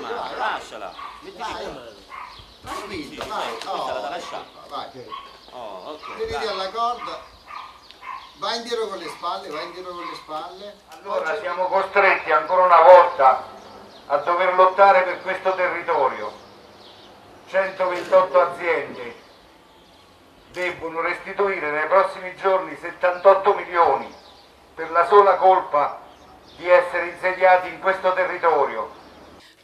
la mano, lasciala. Mettiti Vai. come... Tranquillo, Sì, vai. questa Oh, la da lasciare. Vai. Oh, ok. Dai. alla corda. Vai indietro con le spalle, vai indietro con le spalle. Allora siamo costretti ancora una volta a dover lottare per questo territorio. 128 aziende debbono restituire nei prossimi giorni 78 milioni per la sola colpa di essere insediati in questo territorio.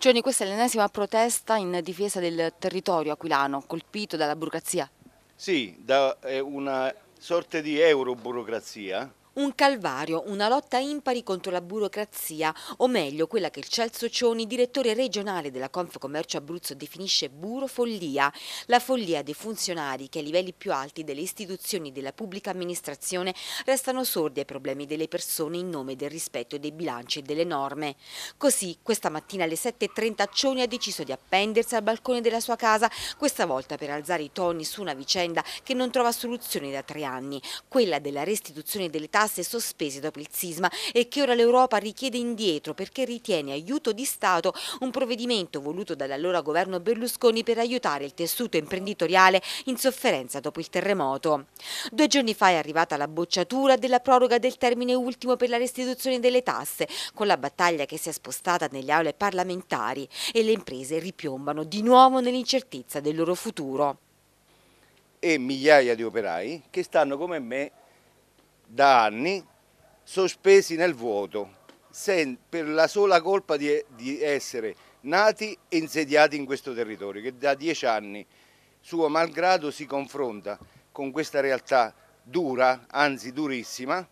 Giorni, questa è l'ennesima protesta in difesa del territorio aquilano, colpito dalla burocrazia. Sì, da eh, una sorta di euroburocrazia Un calvario, una lotta impari contro la burocrazia, o meglio quella che Celso Cioni, direttore regionale della Confcommercio Abruzzo, definisce burofollia, la follia dei funzionari che ai livelli più alti delle istituzioni della pubblica amministrazione restano sordi ai problemi delle persone in nome del rispetto dei bilanci e delle norme. Così, questa mattina alle 7.30 Cioni ha deciso di appendersi al balcone della sua casa, questa volta per alzare i toni su una vicenda che non trova soluzione da tre anni, quella della restituzione delle tasse sospese dopo il sisma e che ora l'Europa richiede indietro perché ritiene aiuto di Stato un provvedimento voluto dall'allora governo Berlusconi per aiutare il tessuto imprenditoriale in sofferenza dopo il terremoto. Due giorni fa è arrivata la bocciatura della proroga del termine ultimo per la restituzione delle tasse, con la battaglia che si è spostata nelle aule parlamentari e le imprese ripiombano di nuovo nell'incertezza del loro futuro. e migliaia di operai che stanno come me da anni sospesi nel vuoto per la sola colpa di, di essere nati e insediati in questo territorio che da dieci anni suo malgrado si confronta con questa realtà dura, anzi durissima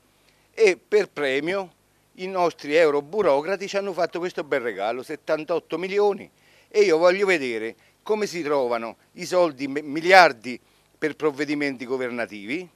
e per premio i nostri euroburocrati ci hanno fatto questo bel regalo, 78 milioni e io voglio vedere come si trovano i soldi, mi- miliardi per provvedimenti governativi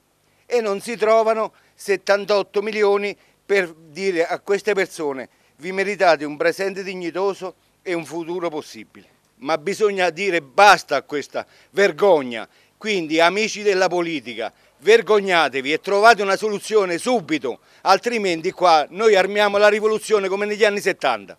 e non si trovano 78 milioni per dire a queste persone vi meritate un presente dignitoso e un futuro possibile. Ma bisogna dire basta a questa vergogna. Quindi amici della politica, vergognatevi e trovate una soluzione subito, altrimenti qua noi armiamo la rivoluzione come negli anni 70.